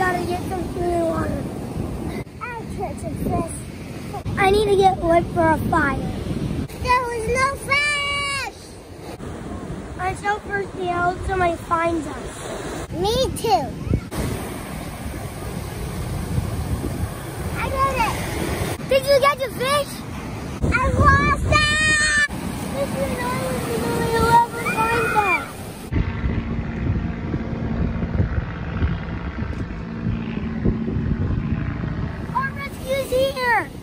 gotta get some food water. I fish. I need to get wood for a fire. There was no fish! I'm so thirsty. I hope somebody finds us. Me too. I it. Did you get the fish? Here!